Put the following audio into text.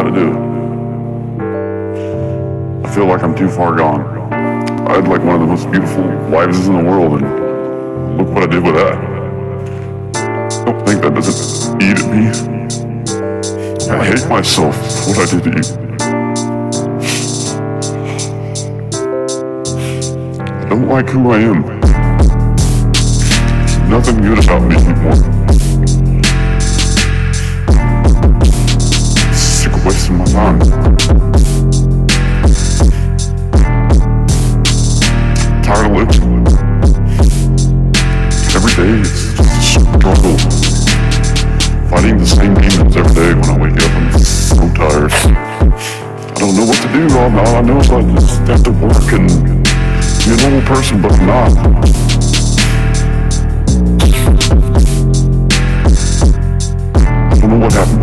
how to do. I feel like I'm too far gone. I had like one of the most beautiful wives in the world, and look what I did with that. I don't think that doesn't eat at me. I hate myself for what I did to you. I don't like who I am. Nothing good about me anymore. Tired of living. Every day it's a struggle. Fighting the same demons every day when I wake up. I'm so tired. I don't know what to do. All, I know is I just have to work and be a normal person, but I'm not. What happened.